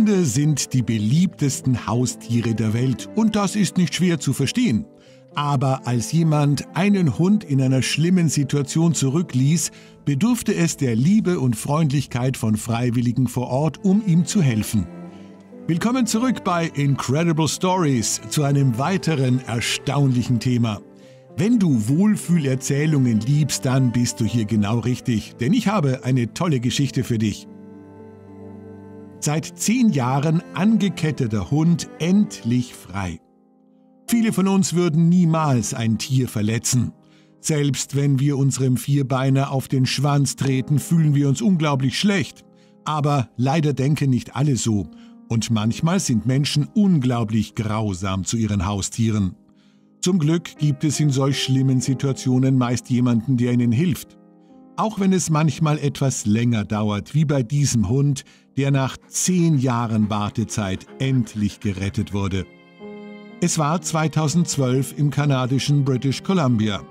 Hunde sind die beliebtesten Haustiere der Welt und das ist nicht schwer zu verstehen. Aber als jemand einen Hund in einer schlimmen Situation zurückließ, bedurfte es der Liebe und Freundlichkeit von Freiwilligen vor Ort, um ihm zu helfen. Willkommen zurück bei Incredible Stories zu einem weiteren erstaunlichen Thema. Wenn du Wohlfühlerzählungen liebst, dann bist du hier genau richtig, denn ich habe eine tolle Geschichte für dich. Seit zehn Jahren angeketteter Hund endlich frei. Viele von uns würden niemals ein Tier verletzen. Selbst wenn wir unserem Vierbeiner auf den Schwanz treten, fühlen wir uns unglaublich schlecht. Aber leider denken nicht alle so. Und manchmal sind Menschen unglaublich grausam zu ihren Haustieren. Zum Glück gibt es in solch schlimmen Situationen meist jemanden, der ihnen hilft. Auch wenn es manchmal etwas länger dauert, wie bei diesem Hund, der nach zehn Jahren Wartezeit endlich gerettet wurde. Es war 2012 im kanadischen British Columbia.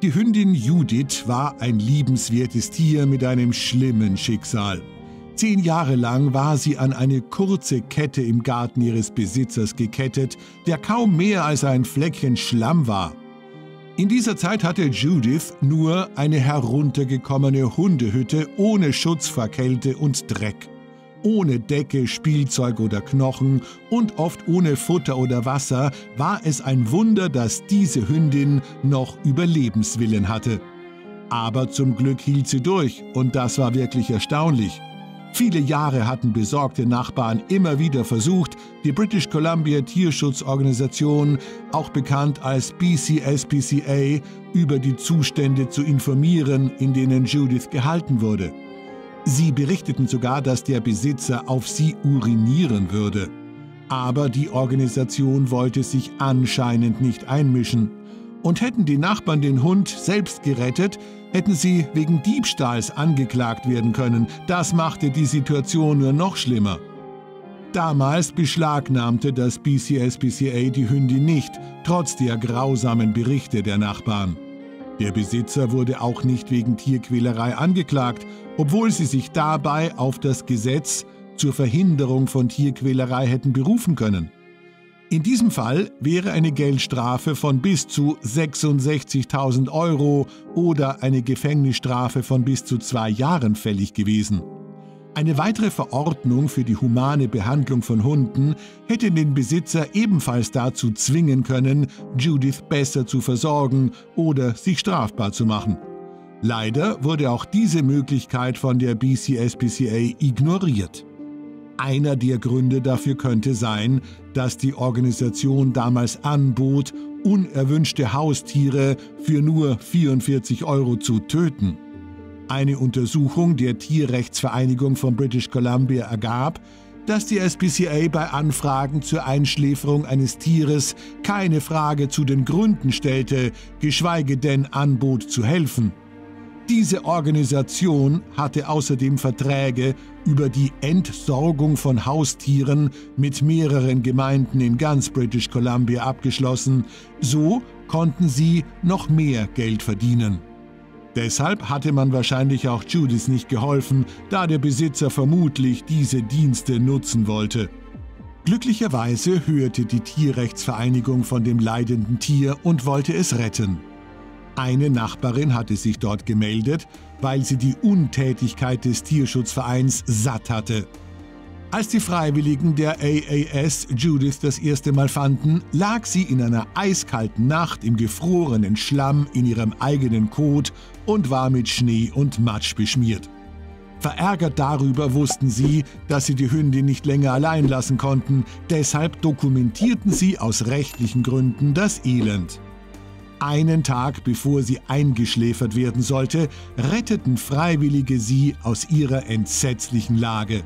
Die Hündin Judith war ein liebenswertes Tier mit einem schlimmen Schicksal. Zehn Jahre lang war sie an eine kurze Kette im Garten ihres Besitzers gekettet, der kaum mehr als ein Fleckchen Schlamm war. In dieser Zeit hatte Judith nur eine heruntergekommene Hundehütte ohne Schutz vor Kälte und Dreck ohne Decke, Spielzeug oder Knochen und oft ohne Futter oder Wasser, war es ein Wunder, dass diese Hündin noch Überlebenswillen hatte. Aber zum Glück hielt sie durch und das war wirklich erstaunlich. Viele Jahre hatten besorgte Nachbarn immer wieder versucht, die British Columbia Tierschutzorganisation, auch bekannt als BCSPCA, über die Zustände zu informieren, in denen Judith gehalten wurde. Sie berichteten sogar, dass der Besitzer auf sie urinieren würde. Aber die Organisation wollte sich anscheinend nicht einmischen. Und hätten die Nachbarn den Hund selbst gerettet, hätten sie wegen Diebstahls angeklagt werden können. Das machte die Situation nur noch schlimmer. Damals beschlagnahmte das BCSPCA die Hündin nicht, trotz der grausamen Berichte der Nachbarn. Der Besitzer wurde auch nicht wegen Tierquälerei angeklagt, obwohl sie sich dabei auf das Gesetz zur Verhinderung von Tierquälerei hätten berufen können. In diesem Fall wäre eine Geldstrafe von bis zu 66.000 Euro oder eine Gefängnisstrafe von bis zu zwei Jahren fällig gewesen. Eine weitere Verordnung für die humane Behandlung von Hunden hätte den Besitzer ebenfalls dazu zwingen können, Judith besser zu versorgen oder sich strafbar zu machen. Leider wurde auch diese Möglichkeit von der BCSPCA ignoriert. Einer der Gründe dafür könnte sein, dass die Organisation damals anbot, unerwünschte Haustiere für nur 44 Euro zu töten. Eine Untersuchung der Tierrechtsvereinigung von British Columbia ergab, dass die SPCA bei Anfragen zur Einschläferung eines Tieres keine Frage zu den Gründen stellte, geschweige denn anbot zu helfen. Diese Organisation hatte außerdem Verträge über die Entsorgung von Haustieren mit mehreren Gemeinden in ganz British Columbia abgeschlossen, so konnten sie noch mehr Geld verdienen. Deshalb hatte man wahrscheinlich auch Judith nicht geholfen, da der Besitzer vermutlich diese Dienste nutzen wollte. Glücklicherweise hörte die Tierrechtsvereinigung von dem leidenden Tier und wollte es retten. Eine Nachbarin hatte sich dort gemeldet, weil sie die Untätigkeit des Tierschutzvereins satt hatte. Als die Freiwilligen der AAS Judith das erste Mal fanden, lag sie in einer eiskalten Nacht im gefrorenen Schlamm in ihrem eigenen Kot und war mit Schnee und Matsch beschmiert. Verärgert darüber wussten sie, dass sie die Hündin nicht länger allein lassen konnten, deshalb dokumentierten sie aus rechtlichen Gründen das Elend. Einen Tag bevor sie eingeschläfert werden sollte, retteten Freiwillige sie aus ihrer entsetzlichen Lage.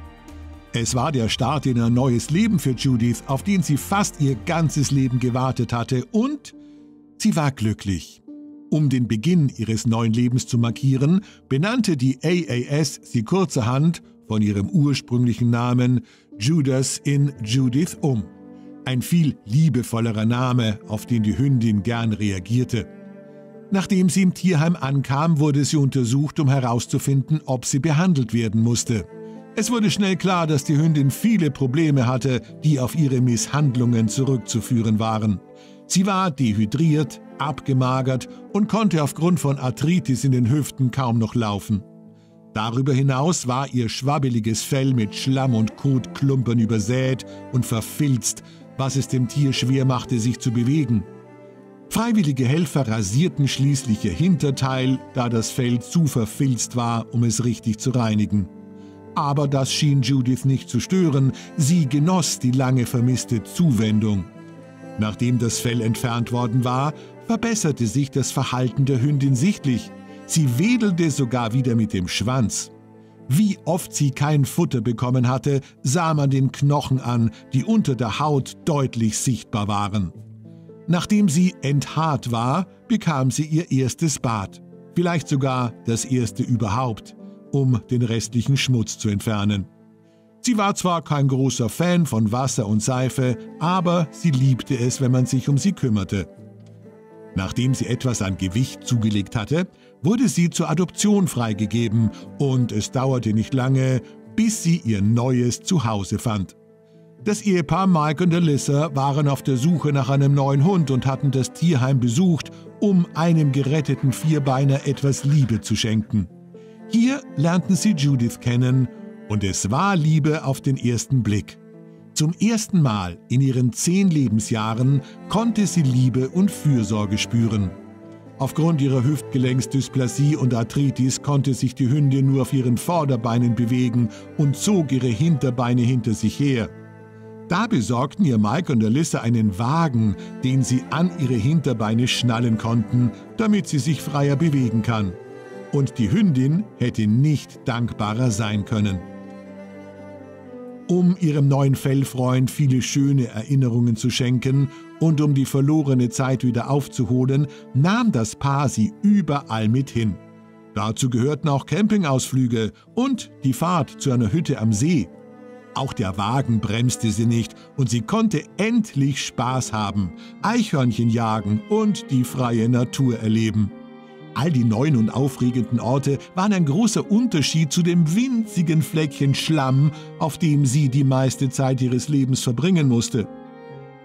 Es war der Start in ein neues Leben für Judith, auf den sie fast ihr ganzes Leben gewartet hatte, und sie war glücklich. Um den Beginn ihres neuen Lebens zu markieren, benannte die AAS sie kurzerhand von ihrem ursprünglichen Namen Judas in Judith um. Ein viel liebevollerer Name, auf den die Hündin gern reagierte. Nachdem sie im Tierheim ankam, wurde sie untersucht, um herauszufinden, ob sie behandelt werden musste. Es wurde schnell klar, dass die Hündin viele Probleme hatte, die auf ihre Misshandlungen zurückzuführen waren. Sie war dehydriert, abgemagert und konnte aufgrund von Arthritis in den Hüften kaum noch laufen. Darüber hinaus war ihr schwabbeliges Fell mit Schlamm und Kotklumpern übersät und verfilzt, was es dem Tier schwer machte, sich zu bewegen. Freiwillige Helfer rasierten schließlich ihr Hinterteil, da das Fell zu verfilzt war, um es richtig zu reinigen. Aber das schien Judith nicht zu stören, sie genoss die lange vermisste Zuwendung. Nachdem das Fell entfernt worden war, verbesserte sich das Verhalten der Hündin sichtlich. Sie wedelte sogar wieder mit dem Schwanz. Wie oft sie kein Futter bekommen hatte, sah man den Knochen an, die unter der Haut deutlich sichtbar waren. Nachdem sie enthaart war, bekam sie ihr erstes Bad, vielleicht sogar das erste überhaupt um den restlichen Schmutz zu entfernen. Sie war zwar kein großer Fan von Wasser und Seife, aber sie liebte es, wenn man sich um sie kümmerte. Nachdem sie etwas an Gewicht zugelegt hatte, wurde sie zur Adoption freigegeben und es dauerte nicht lange, bis sie ihr neues Zuhause fand. Das Ehepaar Mike und Alyssa waren auf der Suche nach einem neuen Hund und hatten das Tierheim besucht, um einem geretteten Vierbeiner etwas Liebe zu schenken. Hier lernten sie Judith kennen und es war Liebe auf den ersten Blick. Zum ersten Mal in ihren zehn Lebensjahren konnte sie Liebe und Fürsorge spüren. Aufgrund ihrer Hüftgelenksdysplasie und Arthritis konnte sich die Hündin nur auf ihren Vorderbeinen bewegen und zog ihre Hinterbeine hinter sich her. Da besorgten ihr Mike und Alyssa einen Wagen, den sie an ihre Hinterbeine schnallen konnten, damit sie sich freier bewegen kann und die Hündin hätte nicht dankbarer sein können. Um ihrem neuen Fellfreund viele schöne Erinnerungen zu schenken und um die verlorene Zeit wieder aufzuholen, nahm das Paar sie überall mit hin. Dazu gehörten auch Campingausflüge und die Fahrt zu einer Hütte am See. Auch der Wagen bremste sie nicht und sie konnte endlich Spaß haben, Eichhörnchen jagen und die freie Natur erleben. All die neuen und aufregenden Orte waren ein großer Unterschied zu dem winzigen Fleckchen Schlamm, auf dem sie die meiste Zeit ihres Lebens verbringen musste.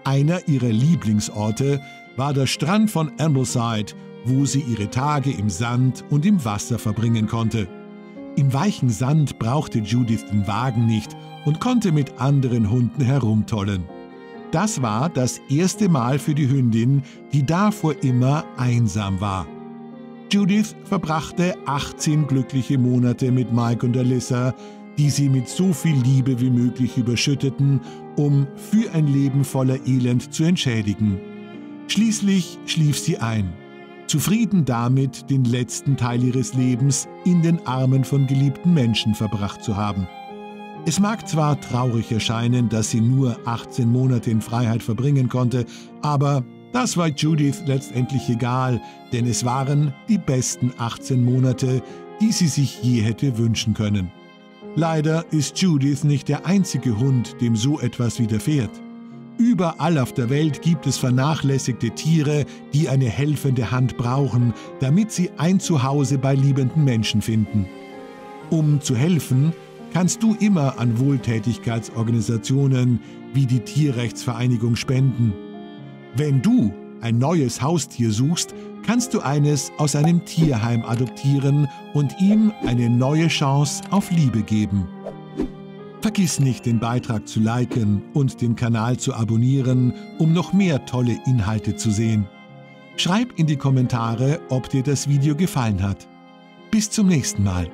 Einer ihrer Lieblingsorte war der Strand von Ambleside, wo sie ihre Tage im Sand und im Wasser verbringen konnte. Im weichen Sand brauchte Judith den Wagen nicht und konnte mit anderen Hunden herumtollen. Das war das erste Mal für die Hündin, die davor immer einsam war. Judith verbrachte 18 glückliche Monate mit Mike und Alyssa, die sie mit so viel Liebe wie möglich überschütteten, um für ein Leben voller Elend zu entschädigen. Schließlich schlief sie ein, zufrieden damit, den letzten Teil ihres Lebens in den Armen von geliebten Menschen verbracht zu haben. Es mag zwar traurig erscheinen, dass sie nur 18 Monate in Freiheit verbringen konnte, aber das war Judith letztendlich egal, denn es waren die besten 18 Monate, die sie sich je hätte wünschen können. Leider ist Judith nicht der einzige Hund, dem so etwas widerfährt. Überall auf der Welt gibt es vernachlässigte Tiere, die eine helfende Hand brauchen, damit sie ein Zuhause bei liebenden Menschen finden. Um zu helfen, kannst du immer an Wohltätigkeitsorganisationen wie die Tierrechtsvereinigung spenden. Wenn du ein neues Haustier suchst, kannst du eines aus einem Tierheim adoptieren und ihm eine neue Chance auf Liebe geben. Vergiss nicht, den Beitrag zu liken und den Kanal zu abonnieren, um noch mehr tolle Inhalte zu sehen. Schreib in die Kommentare, ob dir das Video gefallen hat. Bis zum nächsten Mal.